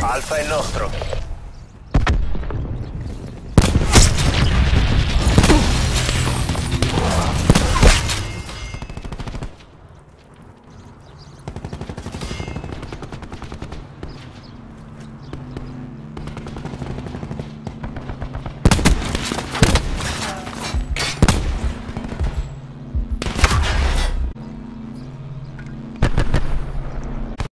Alfa è nostro.